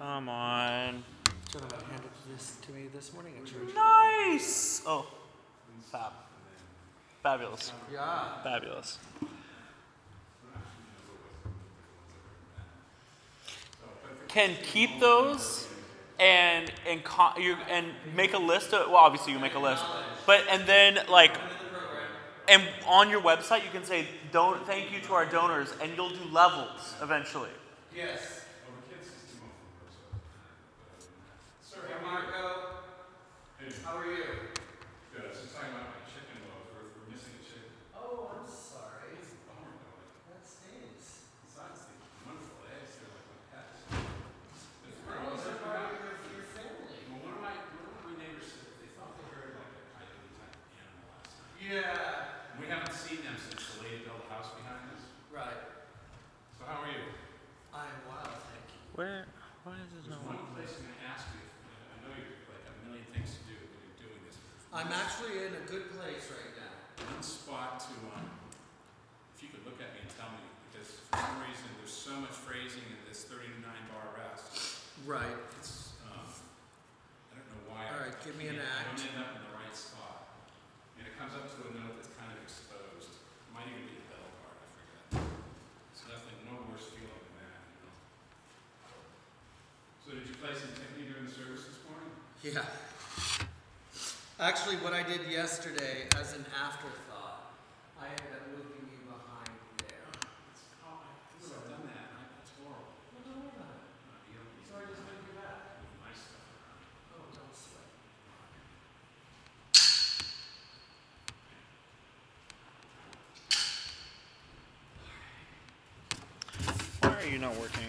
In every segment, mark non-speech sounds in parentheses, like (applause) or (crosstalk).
Come on. gentlemen handed this to me this morning at church. Nice! Oh, fab. Fabulous. Yeah. Fabulous. Can keep those and and con- you and make a list of well obviously you make a list but and then like and on your website you can say don't thank you to our donors and you'll do levels eventually yes Actually, what I did yesterday as an afterthought, I ended up moving you behind there. Done that. Horrible. No. So I just moved you back. Move my stuff around. Oh, don't sweat. Why are you not working?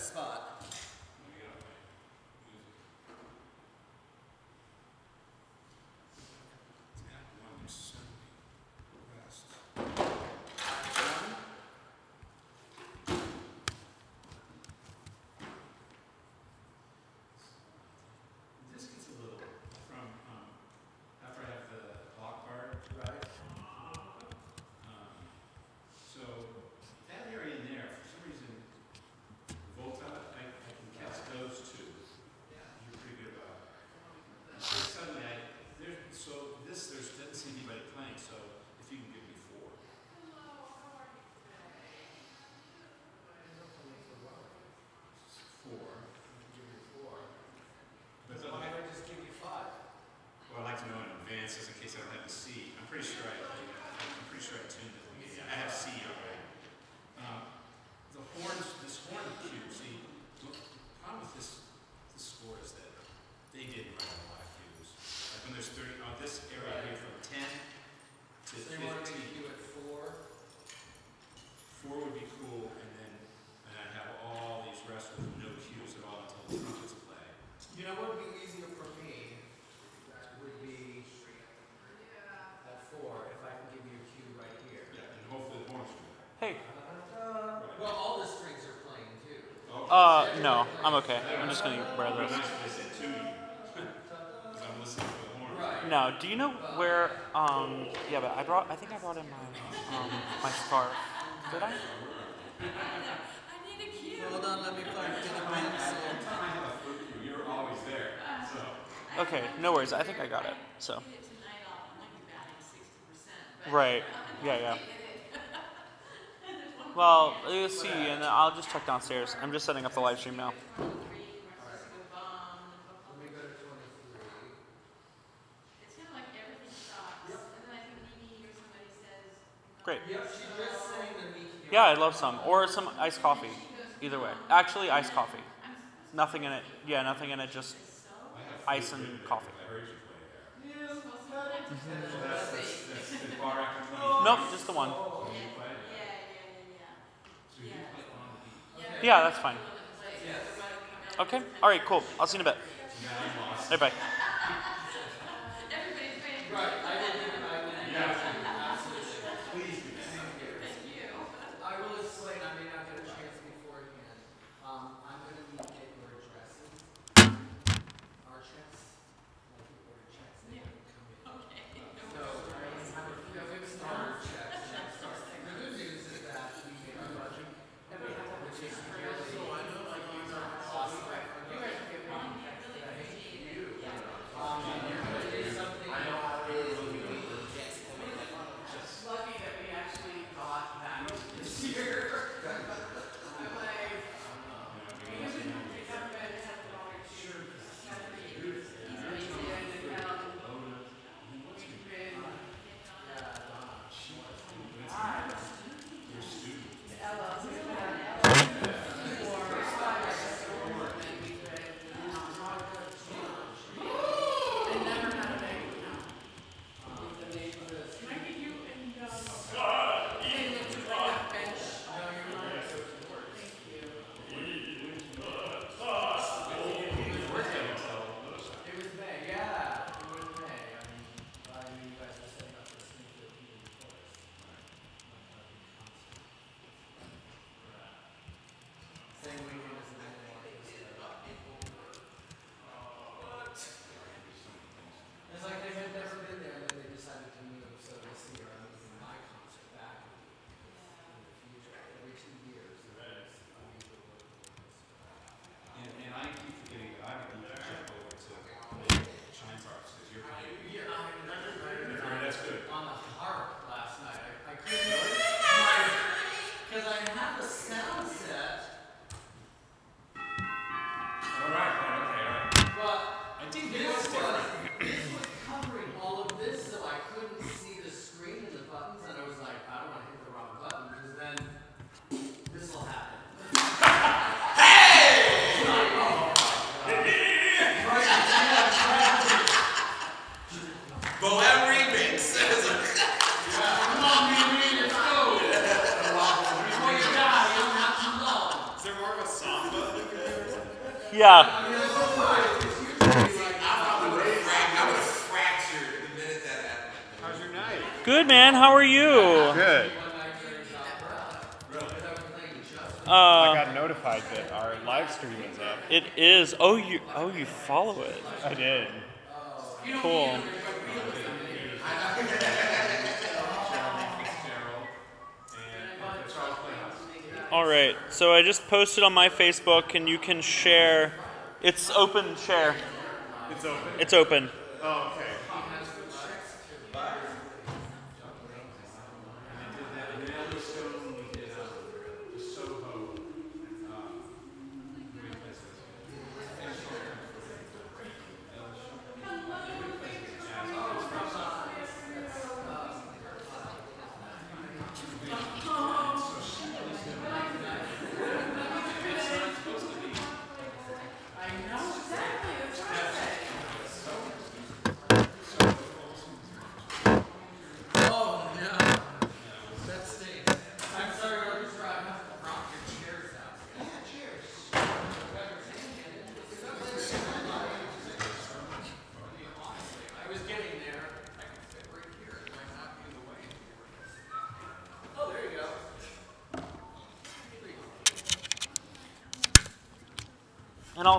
spot. Uh, no, I'm okay. I'm just gonna wear this. No, do you know where? Um, yeah, but I brought. I think I brought in my um, my scarf. Did I? Hold on, let me find the Okay, no worries. I think I got it. So. Right. Yeah. Yeah. Well, you'll see, and I'll just check downstairs. I'm just setting up the live stream now. Great. Yeah, I'd love some. Or some iced coffee. Either way. Actually, iced coffee. Nothing in it. Yeah, nothing in it, just ice and coffee. Nope, just the one. Yeah, that's fine. Okay. All right, cool. I'll see you in a bit. Hey, bye. so I just posted on my Facebook, and you can share. It's open share. It's open. It's open. Oh, okay.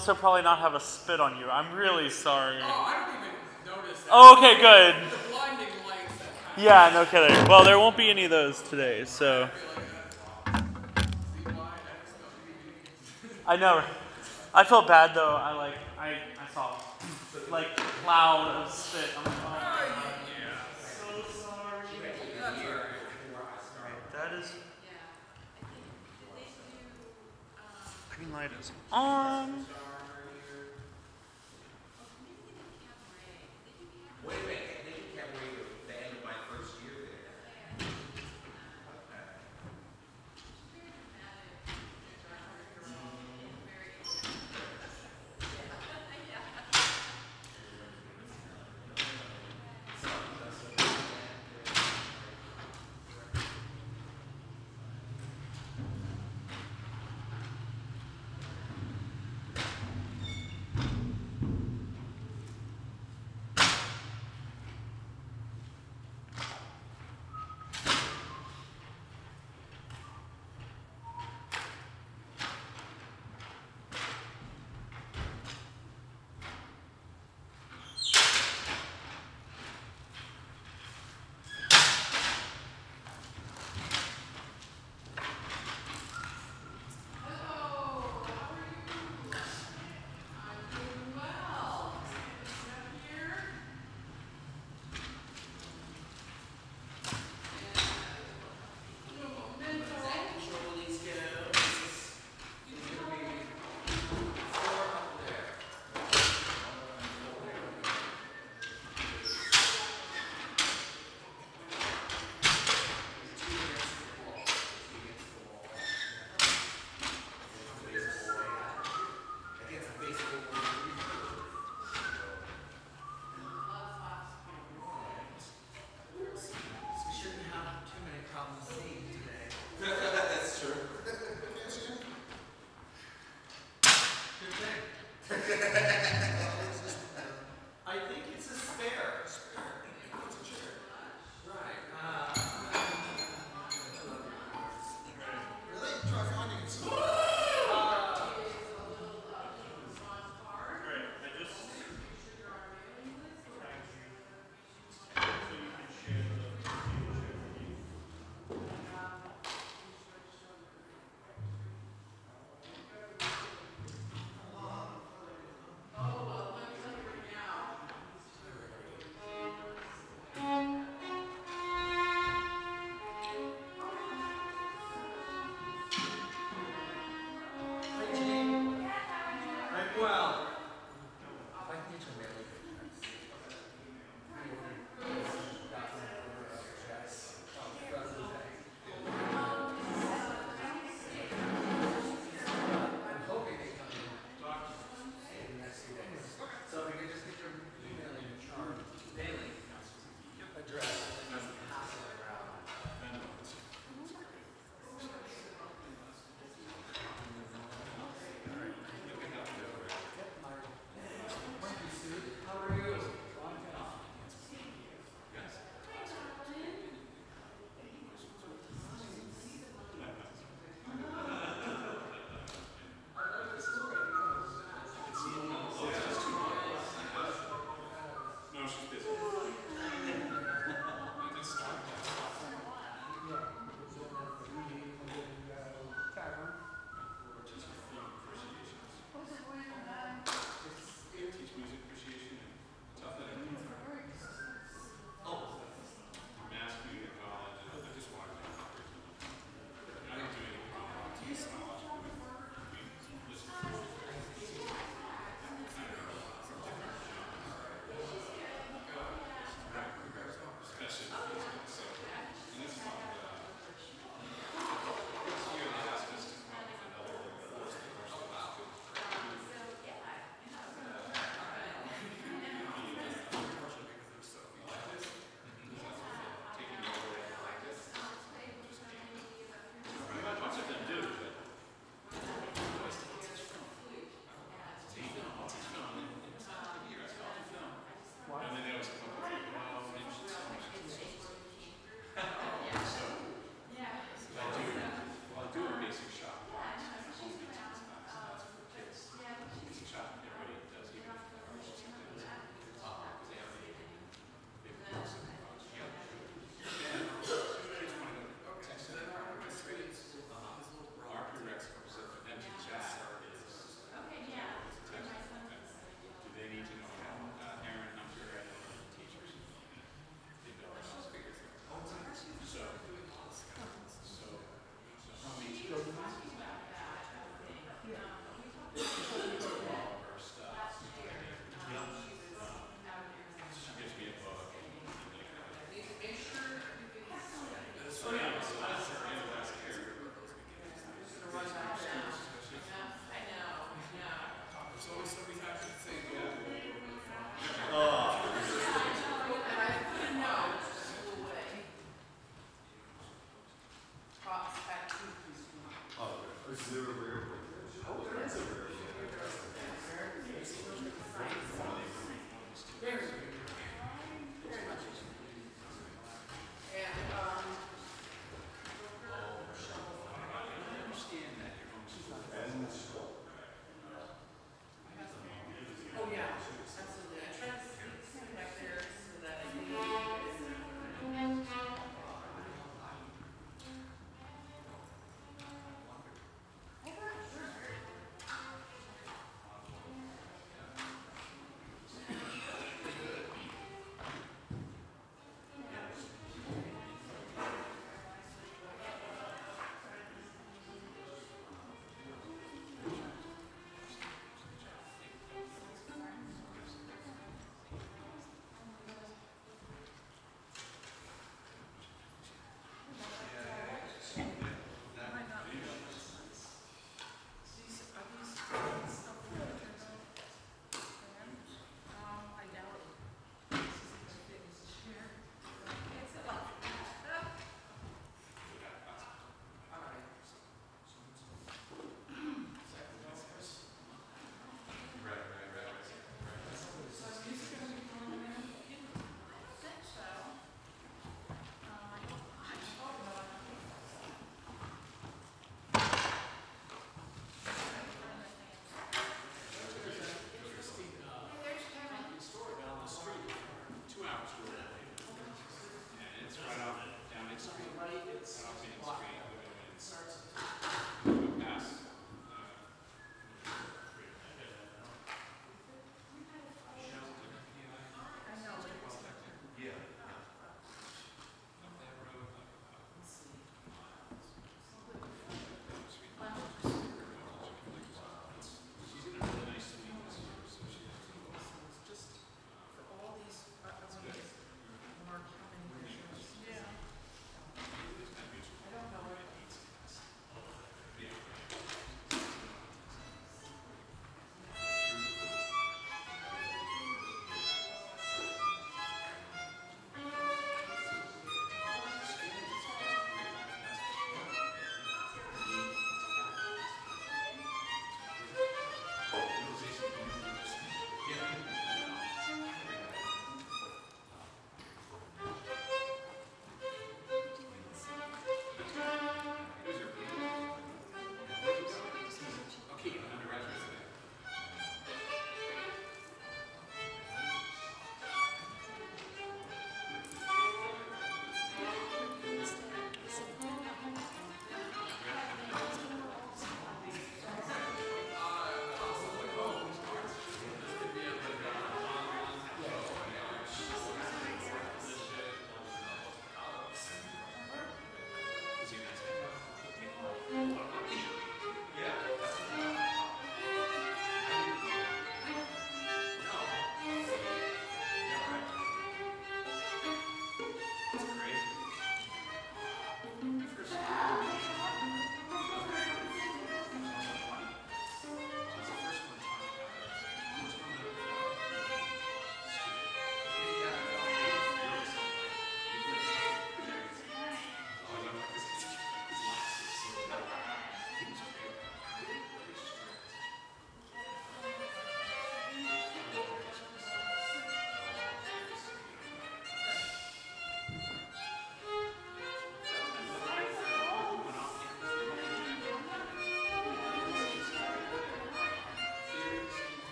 And also probably not have a spit on you. I'm really sorry. Oh, I don't even notice that. Oh, okay, good. The blinding lights Yeah, no kidding. Well, there won't be any of those today, so. of feel like that. See why? I just don't I know. I felt bad though. I like I I saw like cloud of spit. I'm like, oh my god. So sorry. That is green light is on. Yeah.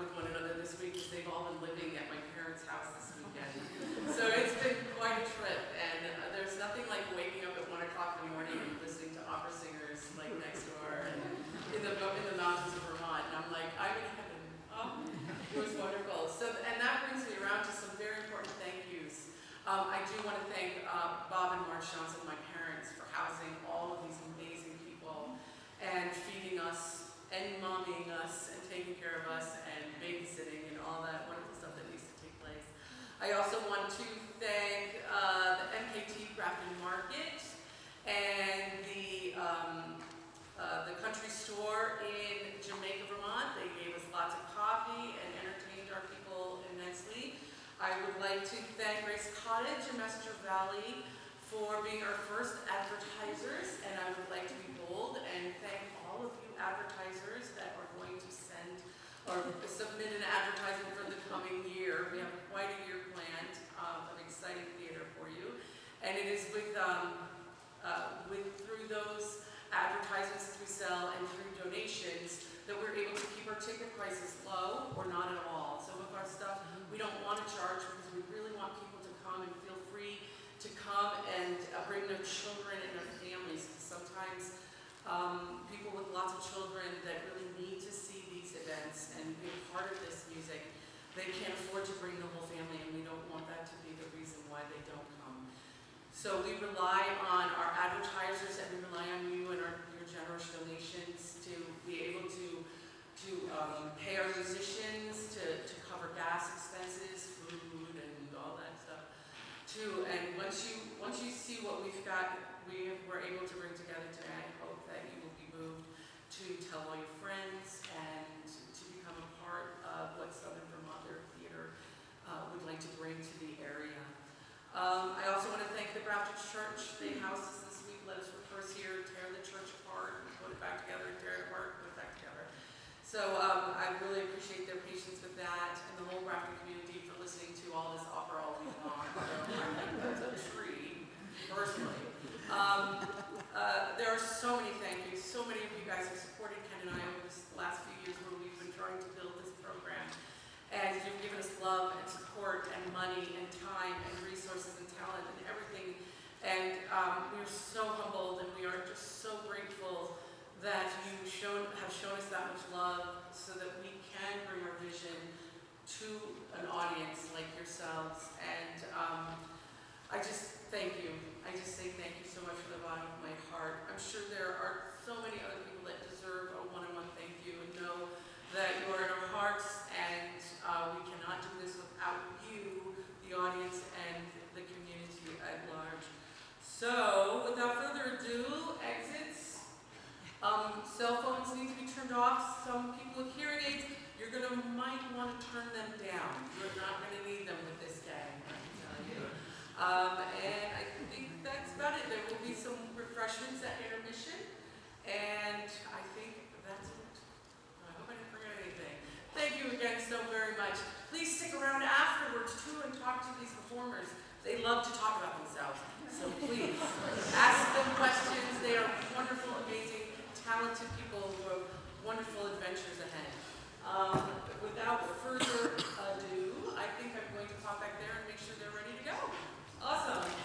with one another this week because they've all been living talented people who have wonderful adventures ahead. Um, without further ado, I think I'm going to pop back there and make sure they're ready to go. Awesome.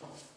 어.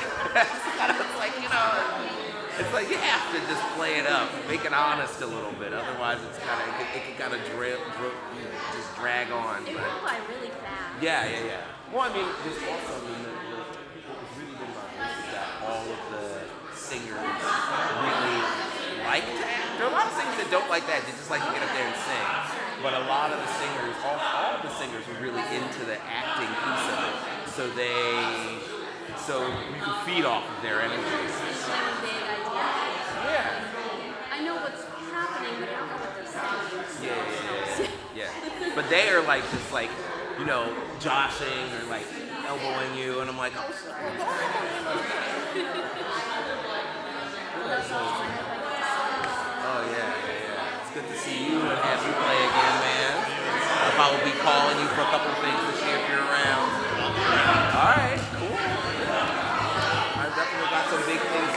It's like, you know, it's like you have to just play it up, make it honest a little bit. Otherwise, it's kind of, it, it can kind of drip, drip, you know, just drag on. It But went by really fast. yeah, yeah, yeah. Well, I mean, just also, I mean, the, the, what was really good about this is that all of the singers really like to act. There are a lot of singers that don't like that. They just like to get up there and sing. But a lot of the singers, all, all of the singers were really into the acting piece of it. So they, so you can feed off of their energy. Kind of vague idea. Yeah. I know what's happening, but I don't know what they're saying. Yeah, yeah, yeah, yeah. But they are like just like, you know, joshing or like elbowing you, and I'm like, oh, (laughs) sorry. Oh yeah, yeah, yeah. It's good to see you and have you play again, man. If I will be calling you for a couple of things this year if you're around. All right, cool. I definitely got some big things